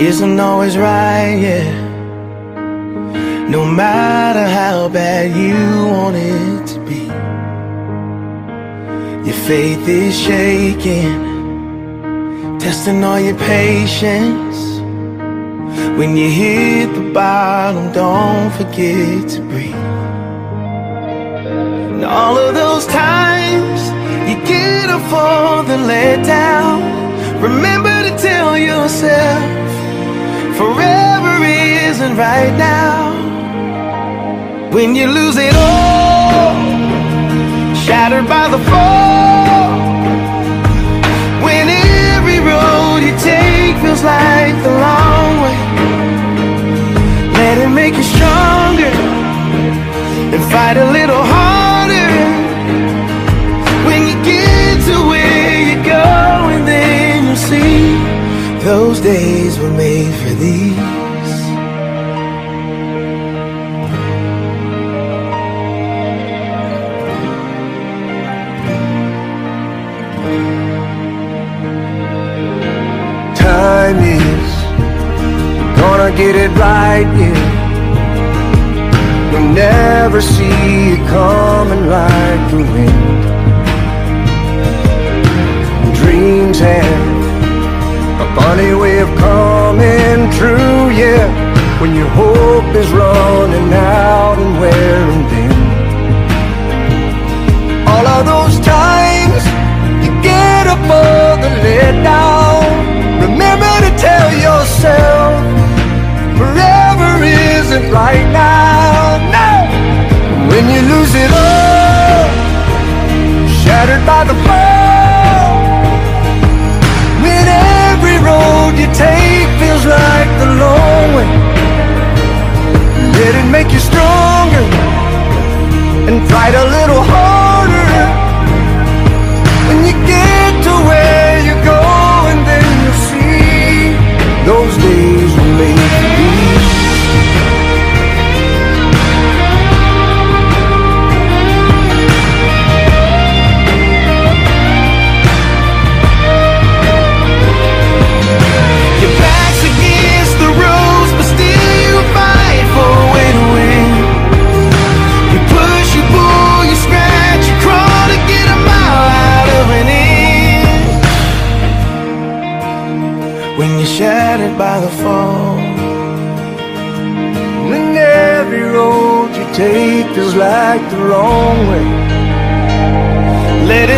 isn't always right, yeah. No matter how bad you want it to be, your faith is shaking, testing all your patience. When you hit the bottom, don't forget to breathe. And all of those times you get up for the let right now. When you lose it all, shattered by the fall. When every road you take feels like the long way. Let it make you stronger and fight a little harder. When you get to where you're going, then you'll see those days were made for these. Get it right, yeah. You'll never see it coming like the wind. Dreams have a funny way of coming true, yeah. When your hope is running out and wearing thin. All of those times you get up for the let down. Remember to tell yourself isn't right now. No! When you lose it all, shattered by the fall. By the fall, When every road you take feels like the wrong way. let